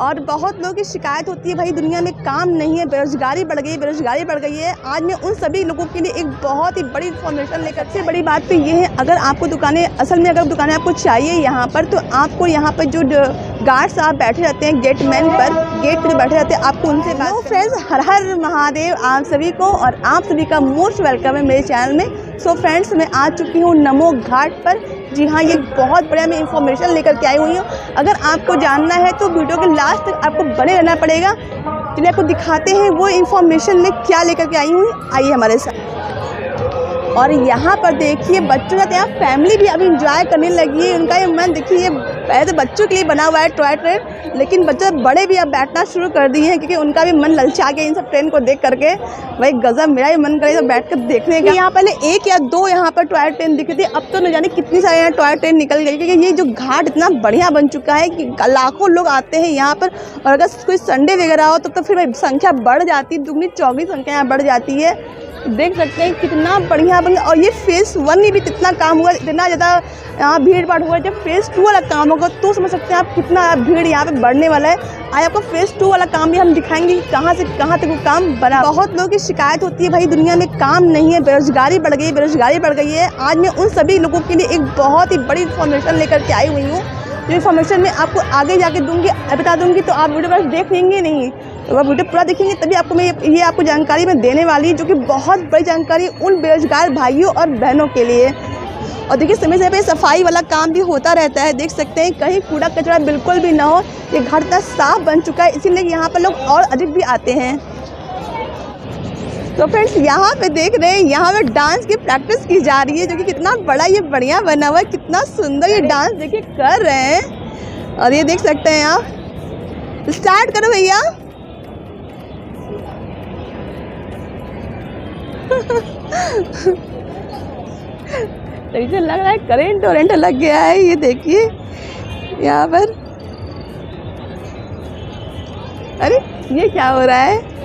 और बहुत लोगों की शिकायत होती है भाई दुनिया में काम नहीं है बेरोजगारी बढ़ गई बेरोजगारी बढ़ गई है। आज मैं उन सभी लोगों के लिए एक बहुत ही बड़ी इन्फॉर्मेशन लेकर सबसे बड़ी बात तो ये है अगर आपको दुकानें असल में अगर दुकानें आपको चाहिए यहाँ पर तो आपको यहाँ पर जो गार्ड साहब बैठे रहते हैं गेट मैन पर गेट पर बैठे रहते हैं आपको उनसे बात तो फ्रेंड्स हर हर महादेव आप सभी को और आप सभी का मोस्ट वेलकम है मेरे चैनल में। सो फ्रेंड्स मैं आ चुकी हूँ नमो घाट पर। जी हाँ ये बहुत बढ़िया मैं इन्फॉर्मेशन लेकर के आई हुई हूँ। अगर आपको जानना है तो वीडियो के लास्ट तक आपको बने रहना पड़ेगा। चलिए आपको दिखाते हैं वो इन्फॉर्मेशन मैं क्या लेकर के आई हूँ। आइए हमारे साथ। और यहाँ पर देखिए बच्चों का यहाँ फैमिली भी अभी इंजॉय करने लगी है। उनका ये मन देखिए पहले तो बच्चों के लिए बना हुआ है टॉय ट्रेन लेकिन बच्चे बड़े भी अब बैठना शुरू कर दिए हैं क्योंकि उनका भी मन ललचा गया इन सब ट्रेन को देख करके। भाई गजब मेरा भी मन करे तो बैठ कर देखने का। यहाँ पहले एक या दो यहाँ पर टॉय ट्रेन दिखी थी अब तो न जाने कितनी सारी यहाँ टॉय ट्रेन निकल गई क्योंकि ये जो घाट इतना बढ़िया बन चुका है कि लाखों लोग आते हैं यहाँ पर और अगर कोई संडे वगैरह हो तो, फिर भाई संख्या बढ़ जाती है दुगनी चौगनी संख्या यहाँ बढ़ जाती है। देख सकते हैं कितना बढ़िया बन और ये फ़ेज़ वन में भी कितना काम हुआ, इतना ज़्यादा, यहाँ भीड़ भाड़ हुआ जब फ़ेज़ टू वाला काम होगा तो समझ सकते हैं आप कितना भीड़ यहाँ पे बढ़ने वाला है। आज आपको फ़ेज़ टू वाला काम भी हम दिखाएँगे, कहाँ से, कहाँ तक वो काम बना। बहुत लोगों की शिकायत होती है, भाई, दुनिया में काम नहीं है, बेरोजगारी बढ़ गई, बेरोजगारी बढ़ गई है। आज मैं उन सभी लोगों के लिए एक बहुत ही बड़ी इन्फॉर्मेशन लेकर के आई हुई हूँ। जो इन्फॉर्मेशन मैं आपको आगे जाके दूँगी बता दूँगी तो आप वीडियो बस देखेंगे नहीं। आप वीडियो पूरा देखेंगे तभी आपको मैं ये, आपको जानकारी मैं देने वाली जो कि बहुत बड़ी जानकारी उन बेरोजगार भाइयों और बहनों के लिए। और देखिए समय समय पर सफ़ाई वाला काम भी होता रहता है देख सकते हैं कहीं कूड़ा कचरा बिल्कुल भी ना हो ये घर इतना साफ़ बन चुका है इसीलिए यहाँ पर लोग और अधिक भी आते हैं। तो फ्रेंड्स यहाँ पे देख रहे हैं यहाँ पे डांस की प्रैक्टिस की जा रही है जो कि कितना बड़ा ये बढ़िया बना हुआ है कितना सुंदर ये डांस देखिए कर रहे हैं। और ये देख सकते हैं आप। स्टार्ट करो भैया। तो इसे लग रहा है करेंट वरेंट लग गया है, ये देखिए, यहाँ पर। अरे, ये क्या हो रहा है?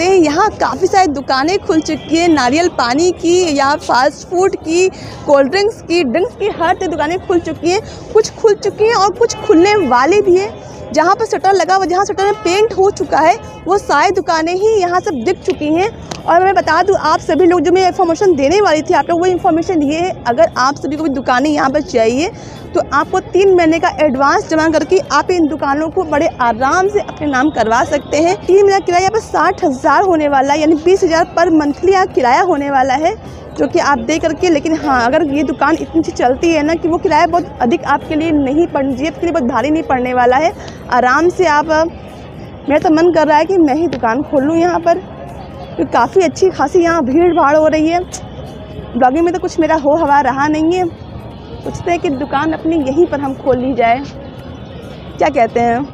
हैं यहाँ काफ़ी सारी दुकानें खुल चुकी हैं, नारियल पानी की या फास्ट फ़ूड की कोल्ड ड्रिंक्स की ड्रिंक्स की हर तरह दुकानें खुल चुकी हैं। कुछ खुल चुकी हैं और कुछ खुलने वाले भी हैं। जहाँ पर शटर लगा हुआ, जहाँ शटर में पेंट हो चुका है, वो सारी दुकानें ही यहाँ सब दिख चुकी हैं। और मैं बता दूँ, आप सभी लोग जो मैं इन्फॉर्मेशन देने वाली थी, आप लोग वो इन्फॉर्मेशन ये है, अगर आप सभी को भी दुकानें यहाँ पर चाहिए तो आपको तीन महीने का एडवांस जमा करके आप इन दुकानों को बड़े आराम से अपने नाम करवा सकते हैं। तीन महीना किराया यहाँ पर साठ हज़ार होने वाला है, यानी बीस हज़ार पर मंथली यहाँ किराया होने वाला है। जो कि आप दे करके, लेकिन हाँ अगर ये दुकान इतनी सी चलती है ना कि वो किराया बहुत अधिक आपके लिए नहीं पड़ जेब के लिए बहुत भारी नहीं पड़ने वाला है। आराम से आप, मेरा तो मन कर रहा है कि मैं ही दुकान खोल लूँ यहाँ पर, क्योंकि काफ़ी अच्छी खासी यहाँ भीड़ भाड़ हो रही है। ब्लॉगिंग में तो कुछ मेरा हो हवा रहा नहीं है। सोचते हैं कि दुकान अपनी यहीं पर हम खोल ली जाए। क्या कहते हैं?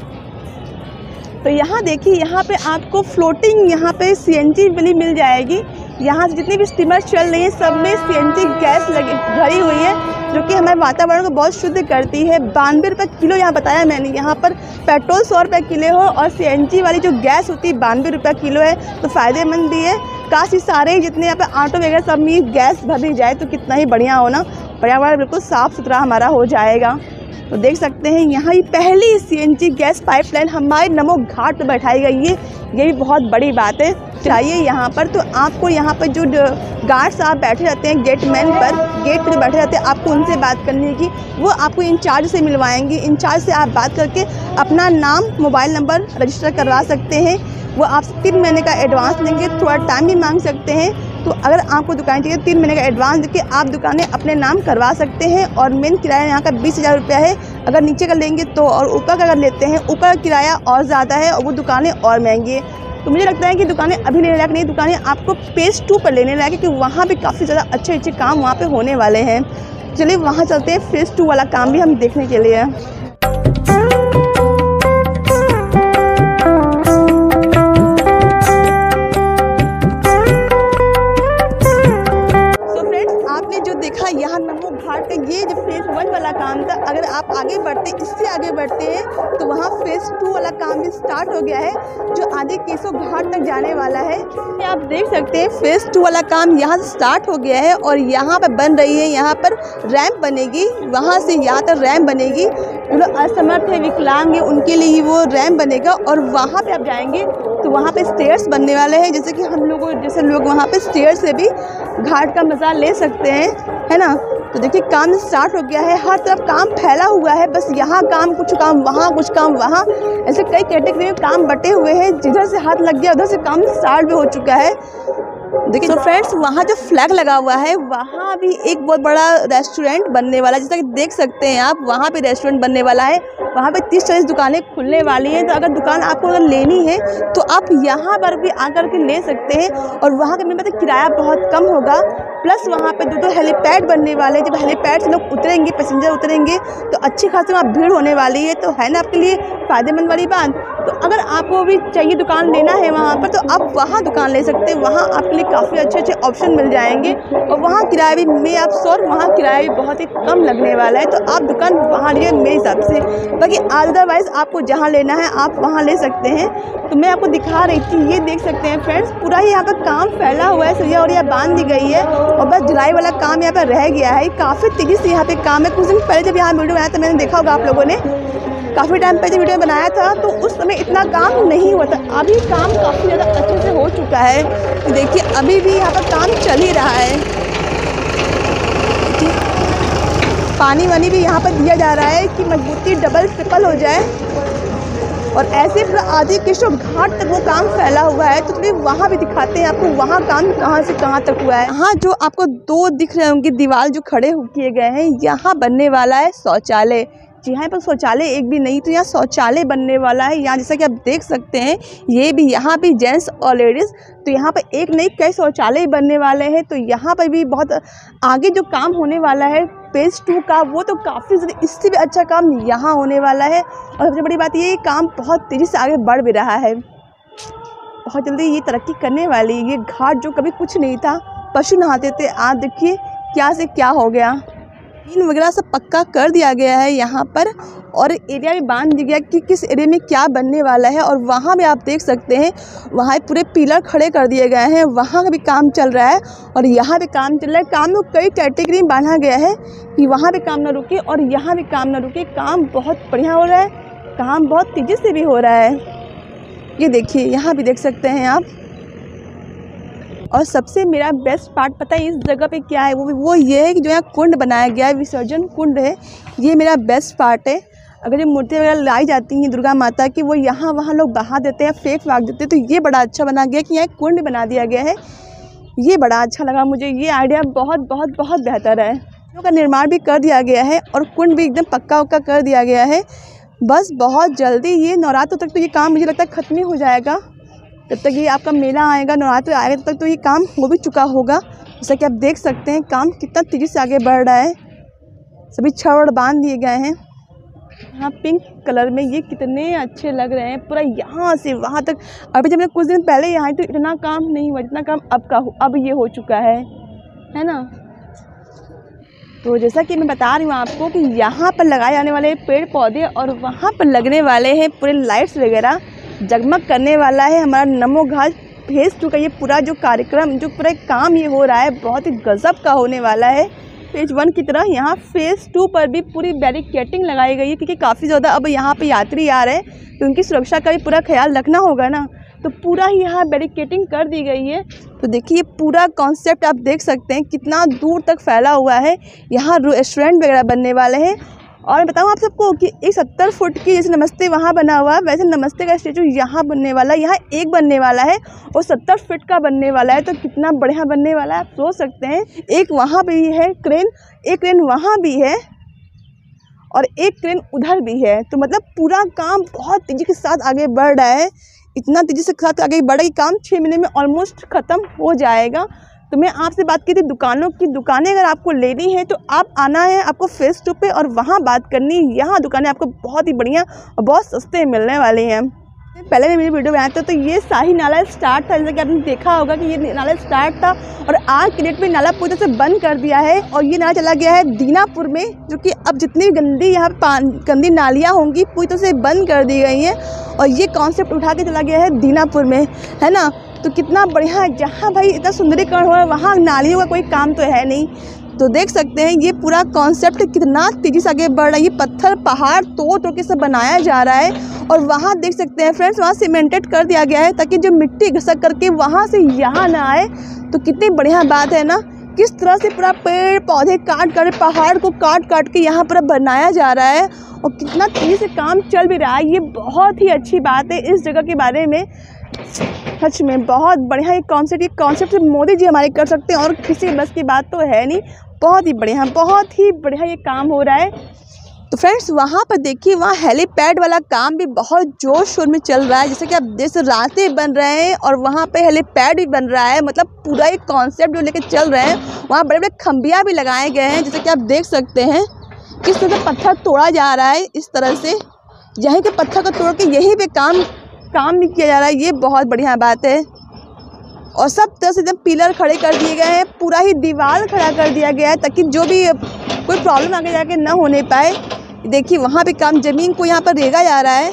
तो यहाँ देखिए, यहाँ पे आपको फ्लोटिंग यहाँ पे सीएनजी वाली मिल जाएगी। यहाँ जितनी भी स्टीमर चल रही हैं, सब में सीएनजी गैस लगी, भरी हुई है, जो कि हमारे वातावरण को बहुत शुद्ध करती है। बानवे रुपये किलो यहाँ बताया मैंने, यहाँ पर पेट्रोल सौ रुपये किलो हो और सीएनजी वाली जो गैस होती है बानवे रुपये किलो है तो फ़ायदेमंद भी है। काफ़ी सारे जितने यहाँ पर ऑटो वगैरह सब में गैस भर जाए तो कितना ही बढ़िया हो ना। पर्यावरण बिल्कुल साफ़ सुथरा हमारा हो जाएगा। तो देख सकते हैं, यहाँ ही पहली सीएनजी गैस पाइपलाइन हमारे नमो घाट पर बैठाई गई है। ये भी बहुत बड़ी बात है। चाहिए यहाँ पर तो आपको यहाँ पर जो गार्ड आप बैठे रहते हैं गेट मैन पर गेट पर बैठे रहते हैं, आपको उनसे बात करने की वो आपको इंचार्ज से मिलवाएँगे। इंचार्ज से आप बात करके अपना नाम मोबाइल नंबर रजिस्टर करवा सकते हैं। वो आप तीन महीने का एडवांस लेंगे, थोड़ा टाइम भी मांग सकते हैं। तो अगर आपको दुकान चाहिए, तीन महीने का एडवांस देके आप दुकानें अपने नाम करवा सकते हैं और मेन किराया यहाँ का बीस हज़ार रुपया है। अगर नीचे का लेंगे तो और ऊपर का अगर लेते हैं, ऊपर का किराया और ज़्यादा है और वो दुकानें और महँगी है। तो मुझे लगता है कि दुकानें अभी लेने लायक नहीं दुकानें आपको पेज टू पर लेने लायक क्योंकि वहाँ पर काफ़ी ज़्यादा अच्छे अच्छे काम वहाँ पर होने वाले हैं। चलिए, वहाँ चलते हैं फ़ेज़ टू वाला काम भी हम देखने के लिए। जाने वाला है। आप देख सकते हैं फ़ेज़ टू वाला काम यहाँ से स्टार्ट हो गया है और यहाँ पर बन रही है, यहाँ पर रैम्प बनेगी, वहाँ से यहाँ तक रैम्प बनेगी। जो असमर्थ है, विकलांग है, उनके लिए वो रैम बनेगा और वहाँ पे आप जाएँगे तो वहाँ पे स्टेयर्स बनने वाले हैं। जैसे कि हम लोग, जैसे लोग वहाँ पे स्टेयर से भी घाट का मज़ा ले सकते हैं, है ना? तो देखिए काम स्टार्ट हो गया है। हर तरफ़ काम फैला हुआ है। बस यहाँ काम कुछ काम वहाँ कुछ काम वहाँ। ऐसे कई कैटेगरी में काम बटे हुए हैं। जिधर से हाथ लग गया उधर से काम स्टार्ट भी हो चुका है। देखिए तो फ्रेंड्स वहाँ जो फ्लैग लगा हुआ है वहाँ भी एक बहुत बड़ा रेस्टोरेंट बनने वाला है। जैसा कि देख सकते हैं आप वहाँ भी रेस्टोरेंट बनने वाला है। वहाँ पे तीस चालीस दुकानें खुलने वाली हैं। तो अगर दुकान आपको अगर लेनी है तो आप यहाँ पर भी आकर के ले सकते हैं। और वहाँ का मेरे किराया बहुत कम होगा। प्लस वहाँ पे दो दो हेलीपैड बनने वाले हैं। जब हेलीपैड से लोग उतरेंगे, पैसेंजर उतरेंगे तो अच्छी खासी वहाँ भीड़ होने वाली है। तो है ना आपके लिए फ़ायदेमंद वाली बात? तो अगर आपको भी चाहिए दुकान लेना है वहाँ पर तो आप वहाँ दुकान ले सकते हैं। वहाँ आपके लिए काफ़ी अच्छे अच्छे ऑप्शन मिल जाएँगे। और वहाँ किराया भी में आप सौ वहाँ किराया भी बहुत ही कम लगने वाला है। तो आप दुकान वहाँ लिए मेरे हिसाब से। बाकी अदरवाइज़ आपको जहाँ लेना है, आप वहाँ ले सकते हैं। तो मैं आपको दिखा रही थी, ये देख सकते हैं फ्रेंड्स पूरा ही यहाँ पर काम फैला हुआ है, सरिया और यह बाँध दी गई है। और बस जुलाई वाला काम यहाँ पर रह गया है। काफ़ी तेज़ी से यहाँ पे काम है। कुछ दिन पहले जब यहाँ वीडियो आया तो मैंने देखा होगा आप लोगों ने। काफ़ी टाइम पहले वीडियो बनाया था तो उस समय इतना काम नहीं हुआ था। अभी काम काफ़ी ज़्यादा अच्छे से हो चुका है। देखिए, अभी भी यहाँ पर काम चल ही रहा है। पानी वानी भी यहाँ पर दिया जा रहा है कि मजबूती डबल ट्रिपल हो जाए। और ऐसे पूरा आदि केशव घाट तक वो काम फैला हुआ है। तो चलिए, वहाँ भी दिखाते हैं आपको, वहाँ काम कहाँ से कहाँ तक हुआ है। हाँ जो आपको दो दिख रहे होंगे दीवार जो खड़े किए गए हैं, यहाँ बनने वाला है शौचालय। जी हाँ पर शौचालय एक भी नहीं तो यहाँ शौचालय बनने वाला है। यहाँ जैसा कि आप देख सकते हैं, ये भी यहाँ भी जेंट्स और लेडीज़ तो यहाँ पर एक नहीं कई शौचालय बनने वाले हैं। तो यहाँ पर भी बहुत आगे जो काम होने वाला है पेज टू का, वो तो काफ़ी ज़्यादा, इससे भी अच्छा काम यहाँ होने वाला है। और सबसे बड़ी बात, ये काम बहुत तेज़ी से आगे बढ़ भी रहा है। बहुत जल्दी ये तरक्की करने वाली, ये घाट जो कभी कुछ नहीं था, पशु नहाते थे। आज देखिए, क्या से क्या हो गया। इन वगैरह सब पक्का कर दिया गया है यहाँ पर और एरिया भी बाँध दिया गया कि किस एरिया में क्या बनने वाला है और वहाँ भी आप देख सकते हैं, वहाँ पूरे पिलर खड़े कर दिए गए हैं। वहाँ का भी काम चल रहा है और यहाँ भी काम चल रहा है। काम को कई कैटेगरी में बांधा गया है कि वहाँ भी काम ना रुके और यहाँ भी काम ना रुके। काम बहुत बढ़िया हो रहा है, काम बहुत तेज़ी से भी हो रहा है। ये देखिए, यहाँ भी देख सकते हैं आप। और सबसे मेरा बेस्ट पार्ट पता है इस जगह पे क्या है? वो वो ये है कि जो यहाँ कुंड बनाया गया है, विसर्जन कुंड है, ये मेरा बेस्ट पार्ट है। अगर ये मूर्तियाँ वगैरह लाई जाती हैं दुर्गा माता की, वो यहाँ वहाँ लोग बहा देते हैं फेंक वाक देते हैं तो ये बड़ा अच्छा बना गया कि यहाँ कुंड बना दिया गया है। ये बड़ा अच्छा लगा मुझे, ये आइडिया बहुत बहुत बहुत बेहतर है। का निर्माण भी कर दिया गया है और कुंड भी एकदम पक्का उक्का कर दिया गया है। बस बहुत जल्दी ये नवरात्र तक तो ये काम मुझे लगता है ख़त्म ही हो जाएगा। जब तक ये आपका मेला आएगा, नवरात्र आएगा, तब तक तो ये काम हो भी चुका होगा। जैसा कि आप देख सकते हैं, काम कितना तेज़ी से आगे बढ़ रहा है। सभी छड़ बाँध दिए गए हैं। यहाँ पिंक कलर में ये कितने अच्छे लग रहे हैं। पूरा यहाँ से, वहाँ तक। अभी जब मैं कुछ दिन पहले यहाँ आई तो इतना काम नहीं हुआ, जितना काम अब का अब ये हो चुका है। है ना? तो जैसा कि मैं बता रही हूँ आपको कि यहाँ पर लगाए जाने वाले पेड़ पौधे और वहाँ पर लगने वाले हैं पूरे लाइट्स वगैरह। जगमग करने वाला है। हमारा नमो घाट फ़ेज़ टू का ये पूरा जो कार्यक्रम, जो पूरा काम ये हो रहा है, बहुत ही गज़ब का होने वाला है। फ़ेज़ वन की तरह यहाँ फ़ेज़ टू पर भी पूरी बैरिकेटिंग लगाई गई है, क्योंकि काफ़ी ज़्यादा अब यहाँ पे यात्री आ रहे हैं तो उनकी सुरक्षा का भी पूरा ख्याल रखना होगा ना। तो पूरा ही यहाँ बैरिकेटिंग कर दी गई है। तो देखिए पूरा कॉन्सेप्ट आप देख सकते हैं, कितना दूर तक फैला हुआ है। यहाँ रेस्टोरेंट वगैरह बनने वाले हैं और मैं बताऊँ आप सबको कि एक सत्तर फुट की जैसे नमस्ते वहाँ बना हुआ है, वैसे नमस्ते का स्टेचू यहाँ बनने वाला है, यहाँ एक बनने वाला है और सत्तर फीट का बनने वाला है तो कितना बढ़िया बनने वाला है, आप सोच सकते हैं। एक वहाँ भी है, क्रेन, एक क्रेन वहाँ भी है और एक क्रेन उधर भी है। तो मतलब पूरा काम बहुत तेज़ी के साथ आगे बढ़ रहा है, इतना तेज़ी से साथ आगे बढ़ा कि काम छः महीने में ऑलमोस्ट ख़त्म हो जाएगा। तो मैं आपसे बात की थी दुकानों की। दुकानें अगर आपको लेनी है तो आप आना है आपको फेस टू पे और वहाँ बात करनी यहाँ दुकानें आपको बहुत ही बढ़िया और बहुत सस्ते मिलने वाली हैं। पहले भी मेरी वीडियो बनाया था तो ये शाही नाला स्टार्ट था, जैसे कि आपने देखा होगा कि ये नाला स्टार्ट था और आज के डेट में नाला पूरी तरह से बंद कर दिया है और ये नाला चला गया है दीनापुर में, जो कि अब जितनी गंदी यहाँ गंदी नालियाँ होंगी पूरी तरह से बंद कर दी गई हैं और ये कॉन्सेप्ट उठा के चला गया है दीनापुर में, है ना? तो कितना बढ़िया जहाँ भाई इतना सुंदरीकरण हो रहा है, वहाँ नालियों का कोई काम तो है नहीं। तो देख सकते हैं, ये पूरा कॉन्सेप्ट कितना तेज़ी से आगे बढ़ रहा है। ये पत्थर, पहाड़ तोड़ तोड़ के सब बनाया जा रहा है। और वहाँ देख सकते हैं फ्रेंड्स वहाँ सीमेंटेड कर दिया गया है, ताकि जो मिट्टी घसक करके वहाँ से यहाँ ना आए। तो कितनी बढ़िया बात है ना, किस तरह से पूरा पेड़ पौधे काट कर, पहाड़ को काट काट के यहाँ पर बनाया जा रहा है। और कितना तेज़ी से काम चल भी रहा है, ये बहुत ही अच्छी बात है इस जगह के बारे में। सच में बहुत बढ़िया ये कॉन्सेप्ट ये कॉन्सेप्ट मोदी जी हमारे कर सकते हैं और किसी बस की बात तो है नहीं। बहुत ही बढ़िया, बहुत ही बढ़िया ये काम हो रहा है। तो फ्रेंड्स वहाँ पर देखिए, वहाँ हेलीपैड वाला काम भी बहुत ज़ोर शोर में चल रहा है। जैसे कि आप जैसे रास्ते बन रहे हैं और वहाँ पे हेलीपैड भी बन रहा है। मतलब पूरा एक कॉन्सेप्ट जो लेके चल रहे हैं। वहाँ बड़े बड़े खम्बिया भी लगाए गए हैं, जैसे कि आप देख सकते हैं। किस तरह से पत्थर तोड़ा जा रहा है इस तरह से। यहीं के पत्थर को तोड़ के यहीं पे काम काम भी किया जा रहा है, ये बहुत बढ़िया बात है। और सब तरह से एकदम पिलर खड़े कर दिए गए हैं, पूरा ही दीवार खड़ा कर दिया गया है, ताकि जो भी कोई प्रॉब्लम आगे जाके ना होने पाए। देखिए, वहाँ पे काम, ज़मीन को यहाँ पर रेगा जा रहा है।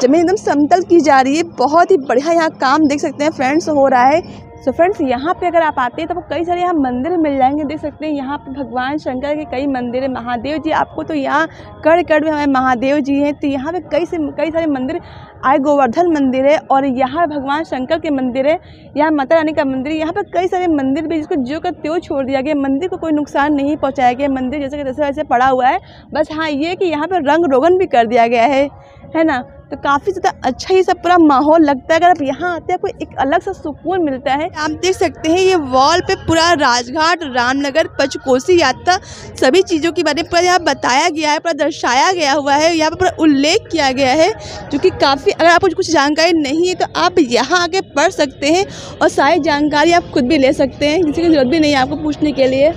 ज़मीन एकदम समतल की जा रही है, बहुत ही बढ़िया यहाँ काम देख सकते हैं फ्रेंड्स हो रहा है। सो फ्रेंड्स यहाँ पे अगर आप आते हैं तो आपको कई सारे यहाँ मंदिर मिल जाएँगे, देख सकते हैं। यहाँ पे भगवान शंकर के कई मंदिर है, महादेव जी। आपको तो यहाँ कड़ कड़ में हमारे महादेव जी हैं तो यहाँ पे कई से, कई सारे मंदिर आए गोवर्धन मंदिर है, और यहाँ भगवान शंकर के मंदिर है, यहाँ माता रानी का मंदिर है। यहाँ पर कई सारे मंदिर भी जिसको जो का त्यों छोड़ दिया गया मंदिर को कोई नुकसान नहीं पहुँचाया गया मंदिर जैसे कि जैसे वैसे पड़ा हुआ है। बस हाँ ये कि यहाँ पर रंग रोगन भी कर दिया गया है है ना? तो काफ़ी ज़्यादा अच्छा ही सब पूरा माहौल लगता है। अगर आप यहाँ आते हैं, आपको एक अलग सा सुकून मिलता है। आप देख सकते हैं, ये वॉल पे पूरा राजघाट, रामनगर पंचकोसी यात्रा, सभी चीज़ों के बारे में पूरा यहाँ बताया गया है, पूरा दर्शाया गया हुआ है, यहाँ पर पूरा उल्लेख किया गया है, जो कि काफ़ी, अगर आपको कुछ जानकारी नहीं है तो आप यहाँ आके पढ़ सकते हैं और सारी जानकारी आप खुद भी ले सकते हैं, किसी की ज़रूरत भी नहीं है आपको पूछने के लिए।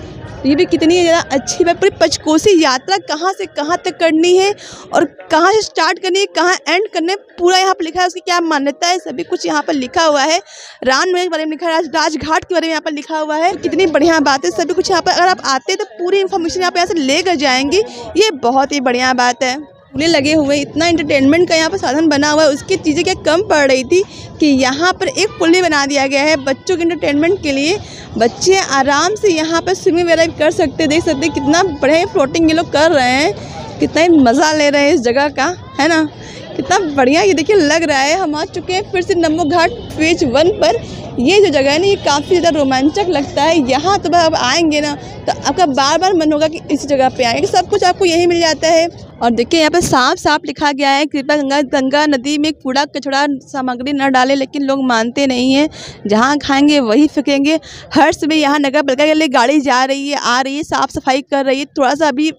ये भी कितनी ज़्यादा अच्छी बात पूरी पचकोसी यात्रा कहाँ से कहाँ तक करनी है और कहाँ से स्टार्ट करनी है, कहाँ एंड करने पूरा यहाँ पर लिखा है, उसकी क्या मान्यता है, सभी कुछ यहाँ पर लिखा हुआ है। राम के बारे में लिखा है राजघाट के बारे में यहाँ पर लिखा हुआ है। कितनी बढ़िया बात है, सभी कुछ यहाँ पर, अगर आप आते हैं तो पूरी इन्फॉर्मेशन यहाँ पर यहाँ से लेकर जाएँगी। ये बहुत ही बढ़िया बात है। झूले लगे हुए इतना इंटरटेनमेंट का यहाँ पर साधन बना हुआ है। उसकी चीज़ें क्या कम पड़ रही थी कि यहाँ पर एक पुल भी बना दिया गया है। बच्चों के इंटरटेनमेंट के लिए बच्चे आराम से यहाँ पर स्विमिंग वगैरह भी कर सकते देख सकते कितना बढ़िया फ्लोटिंग ये लोग कर रहे हैं। कितना ही मज़ा ले रहे हैं इस जगह का, है ना? कितना बढ़िया ये देखिए लग रहा है, हम आ चुके हैं फिर से नमो घाट फ़ेज़ वन पर। ये जो जगह है ना, ये काफ़ी ज़्यादा रोमांचक लगता है। यहाँ तो अब आएँगे ना तो आपका बार बार मन होगा कि इस जगह पे आएँगे। सब कुछ आपको यहीं मिल जाता है। और देखिए, यहाँ पे साफ़ साफ़ लिखा गया है, कृपया गंगा गंगा नदी में कूड़ा कचड़ा सामग्री न डालें, लेकिन लोग मानते नहीं हैं। जहाँ खाएँगे, वही फेंकेंगे। हर सुबह यहाँ नगर पालिका के लिए गाड़ी जा रही है, आ रही है साफ़ सफ़ाई कर रही है। थोड़ा सा अभी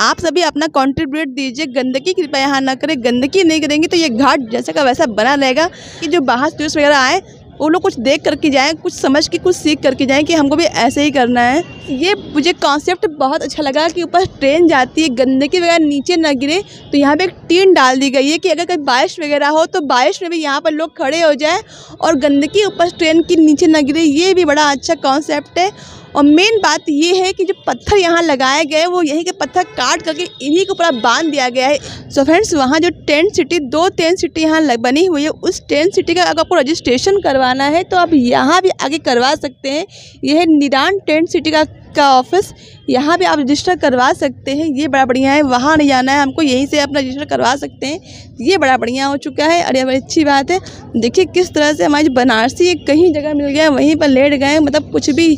आप सभी अपना कंट्रीब्यूट दीजिए। गंदगी कृपया यहाँ ना करें। गंदगी नहीं करेंगे तो ये घाट जैसे का वैसा बना रहेगा कि जो बाहर टूरिस्ट वगैरह आए, वो लोग कुछ देख करके जाएँ, कुछ समझ के, कुछ सीख करके जाएँ कि हमको भी ऐसे ही करना है। ये मुझे कॉन्सेप्ट बहुत अच्छा लगा कि ऊपर ट्रेन जाती है, गंदगी वगैरह नीचे न गिरे। तो यहाँ पे एक टीन डाल दी गई है कि अगर कहीं बारिश वगैरह हो तो बारिश में भी यहाँ पर लोग खड़े हो जाएँ और गंदगी ऊपर ट्रेन के नीचे ना गिरे। ये भी बड़ा अच्छा कॉन्सेप्ट है। और मेन बात ये है कि जो पत्थर यहाँ लगाए गए, वो यहीं के पत्थर काट करके इन्हीं को पूरा बाँध दिया गया है। सो फ्रेंड्स वहाँ जो टेंट सिटी दो टेंट सिटी यहाँ बनी हुई है, उस टेंट सिटी का अगर आपको रजिस्ट्रेशन करवाना है तो आप यहाँ भी आगे करवा सकते हैं। यह है निदान टेंट सिटी का का ऑफ़िस यहाँ भी आप रजिस्टर करवा सकते हैं। ये बड़ा बढ़िया है, वहाँ नहीं जाना है, हमको यहीं से अपना रजिस्टर करवा सकते हैं। ये बड़ा बढ़िया हो चुका है ये बड़ी अच्छी बात है। देखिए किस तरह से हमारी बनारसी कहीं जगह मिल गया, वहीं पर लेट गए मतलब कुछ भी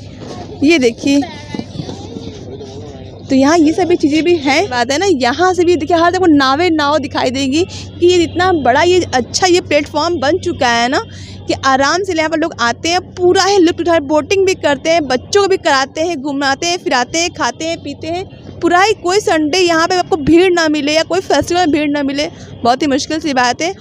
ये देखिए। तो यहाँ ये सभी चीज़ें भी हैं, बात है ना, यहाँ से भी देखिए हर देखो, नावे नाव दिखाई देगी कि ये इतना बड़ा ये अच्छा ये प्लेटफॉर्म बन चुका है ना, कि आराम से यहाँ पर लोग आते हैं, पूरा ही लुप्त उठा बोटिंग भी करते हैं, बच्चों को भी कराते हैं, घुमाते हैं, फिराते हैं, खाते हैं, पीते हैं। पूरा ही कोई संडे यहाँ पे आपको भीड़ ना मिले या कोई फेस्टिवल भीड़ ना मिले, बहुत ही मुश्किल सी बात है।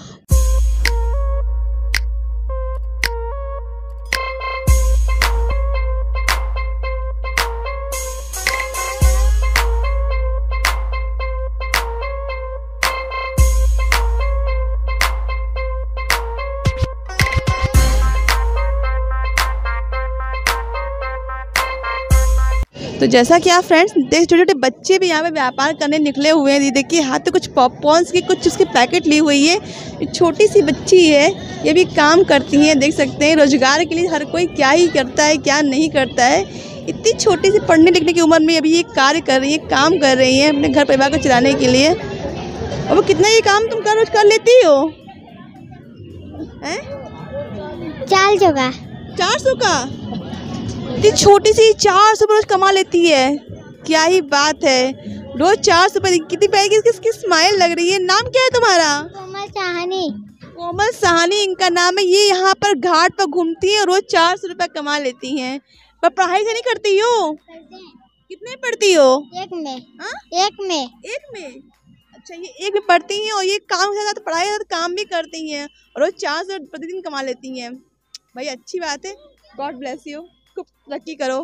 तो जैसा कि आप फ्रेंड्स देख छोटे छोटे बच्चे भी यहाँ पे व्यापार करने निकले हुए हैं देखिए हाथ में कुछ पॉपकॉर्न्स की कुछ उसके पैकेट ली हुई है। छोटी सी बच्ची है ये भी काम करती हैं देख सकते हैं। रोज़गार के लिए हर कोई क्या ही करता है क्या नहीं करता है। इतनी छोटी सी पढ़ने लिखने की उम्र में अभी ये कार्य कर रही है काम कर रही है अपने घर परिवार को चलाने के लिए। अब वो कितना ये काम तुम कर रोज कर लेती हो? चार सौ का? इतनी छोटी सी चार सौ रोज कमा लेती है। क्या ही बात है। रोज चार सौ कितनी प्यारी किस किसकी स्माइल लग रही है? नाम क्या है तुम्हारा? कोमल चाहनी। कोमल सहानी इनका नाम है। ये यहाँ पर घाट पर घूमती है और रोज चार सौ रुपये कमा लेती हैं। पर पढ़ाई से नहीं करती हो? कितने पढ़ती हो? एक में। हाँ? एक में। एक में? अच्छा ये एक में पढ़ती हैं और ये काम के साथ पढ़ाई के साथ काम भी करती हैं और रोज चार सौ प्रतिदिन कमा लेती हैं। भाई अच्छी बात है। God bless you. खूब लकी करो